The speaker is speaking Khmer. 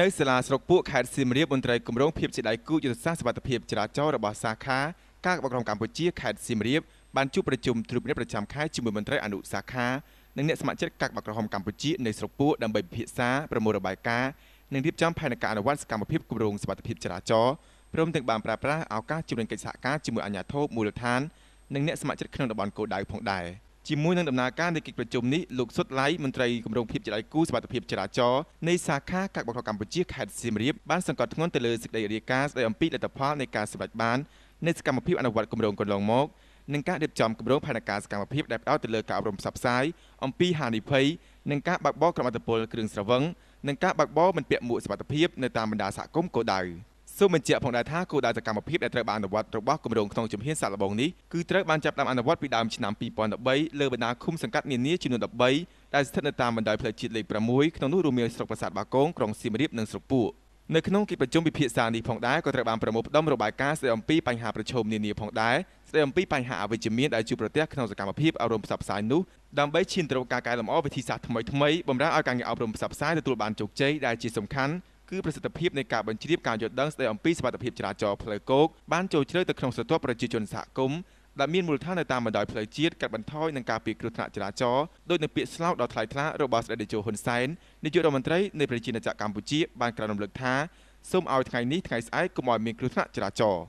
នៅសាលាស្រុកពួកខេត្តសៀមរាបមន្ត្រីគម្រោងភាពជាដៃគូយុទ្ធសាស្ត្រសុវត្ថិភាពចរាចរណ៍របស់សាខាការក្របក្រុងកម្ពុជាខេត្តសៀមរាបបានជួបប្រជុំត្រួតពិនិត្យប្រចាំខែជាមួយមន្ត្រីអនុសាខានិងអ្នកស្ម័គ្រចិត្តកាកបាទក្រហមកម្ពុជានៅស្រុកពួកដើម្បីពិភាក្សាប្រមូលរបាយការណ៍និងរៀបចំផែនការអនុវត្តសកម្មភាពគម្រោងសុវត្ថិភាពចរាចរណ៍ព្រមទាំងបានប្រើប្រាស់ឱកាសជំរុញកិច្ចសហការជាមួយអាជ្ញាធរមូលដ្ឋាននិងអ្នកស្ម័គ្រចិត្តក្នុងតំបន់គោលដៅផងដែរ។ ជាមួយនឹងដំណើរការនៃកិច្ចប្រជុំនេះលោកសុតឡៃមន្ត្រីគម្រោងភាពចរាចរណ៍គូសវត្ថិភាពចរាចរណ៍នៃសាខាកាកបកកម្ពុជាខេត្តសៀមរាបបានសង្កត់ធ្ងន់ទៅលើសេចក្តីរាយការណ៍ស្តីអំពីលទ្ធផលនៃការសម្រេចបាននៃសកម្មភាពអនុវត្តគម្រោងកន្លងមកនិងការរៀបចំគម្រោងផែនការសកម្មភាពដែលផ្ដោតទៅលើការអប់រំផ្សព្វផ្សាយអំពីហានិភ័យនិងការបើកបរក្រុមអត្តពលគ្រឿងស្រវឹងនិងការបើកបរមិនពាក់មួកសុវត្ថិភាពនៅតាមបណ្ដាសហគមន៍គោលដៅ។ សូមបញ្ជាក់ផងដែរថាគោលដៅសកម្មភាពដែលត្រូវបានអនុវត្តរបស់គម្រោងក្នុងជំហានសាកល្បងនេះគឺត្រូវបានចាប់ផ្ដើមអនុវត្តពីដើមឆ្នាំ2013លើបណ្ដាឃុំសង្កាត់នានាចំនួន13ដែលស្ថិតនៅតាមបណ្ដោយផ្លូវជាតិលេខ6ក្នុងនោះរួមមានស្រុកប្រាសាទបាគងក្រុងសៀមរាបនិងស្រុកពួកនៅក្នុងកិច្ចប្រជុំពិភាក្សានេះផងដែរក៏ត្រូវបានប្រមូលផ្ដុំរបាយការណ៍ស្ដីអំពីបញ្ហាប្រឈមនានាផងដែរស្ដីអំពីបញ្ហាអវិជ្ជមានដែលជួបប្រទះក្នុងសកម្មភាពអប់រំផ្សព្វផ្សាយនោះដើម្បីឈានទៅរកការកែលម្អវិធីសាស្ត្រថ្មីៗបម្រើឲ្យការងារអប់រំផ្សព្វផ្សាយទទួលបានជោគជ័យដែលជាសំខាន់ គឺប្រសិទ្ធភាពនៃការបញ្ជ្រាបការយល់ដឹងស្តីអំពីសុវត្ថិភាពចរាចរណ៍ផ្លូវគោកបានចូលជ្រៅទៅក្នុងស្រទាប់ប្រជាជនសហគមន៍ដែលមានមូលដ្ឋាននៅតាមបណ្ដោយផ្លូវជាតិកាត់បន្ថយនឹងការពីគ្រោះថ្នាក់ចរាចរណ៍ដោយនៅពាក្យស្លោកដ៏ថ្លៃថ្លារបស់ស្ដេចតេជោហ៊ុនសែននាយករដ្ឋមន្ត្រីនៃប្រជាណាចក្រកម្ពុជាបានក្រើនរំលឹកថាសូមឲ្យថ្ងៃនេះថ្ងៃស្អែកកុំឲ្យមានគ្រោះថ្នាក់ចរាចរណ៍